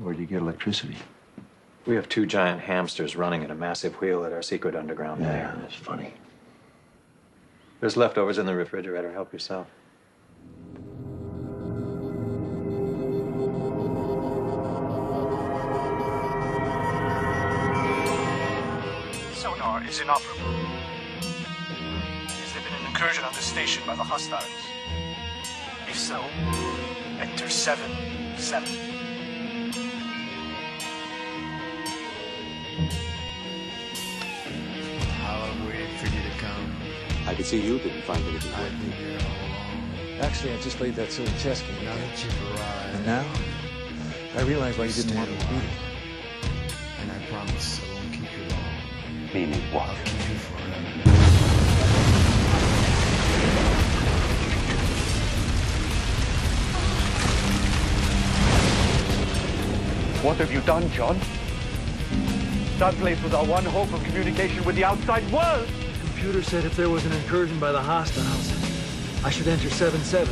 Where do you get electricity? We have two giant hamsters running in a massive wheel at our secret underground Yeah, lair. that's funny. There's leftovers in the refrigerator. Help yourself. Sonar is inoperable. Has there been an incursion on the station by the hostiles? If so, enter 7 7. I'll wait for you to come. I could see you didn't find anything I've been here all along. Actually, I just laid that silly chess game. Now that you've arrived, And now, I realize why you didn't want me to a beat while. it. and I promise I won't keep you long. Meaning what? I'll keep you forever. What have you done, John? That place was our one hope of communication with the outside world. The computer said if there was an incursion by the hostiles, I should enter 7-7.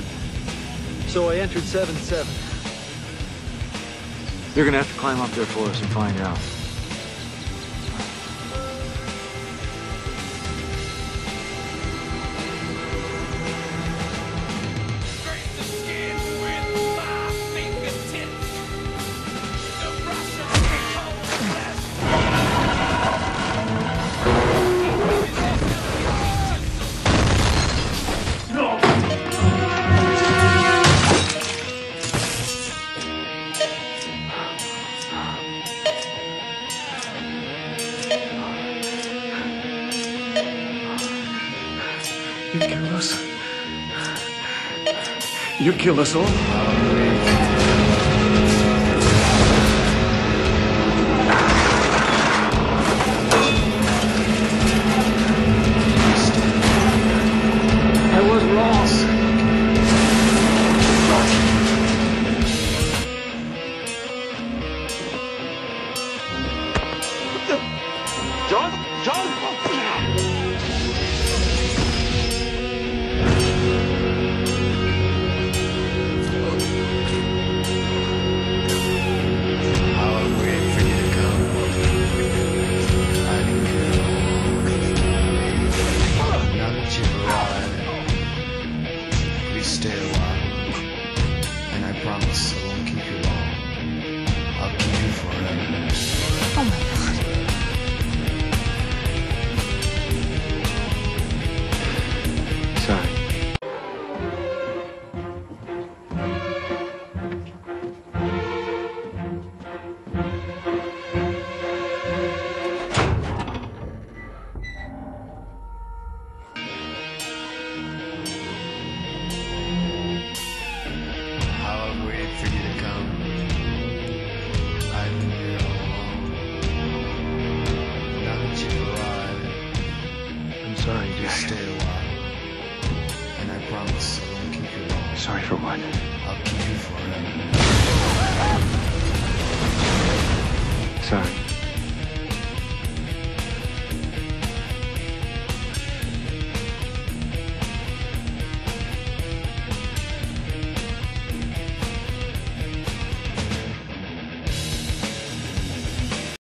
So I entered 7-7. You're gonna have to climb up there for us and find out. You killed us. You killed us all. Promise I won't keep you long. I'll keep you forever. Stay a while. And I promise I won't keep you long. Sorry for what? I'll keep you forever. Sorry.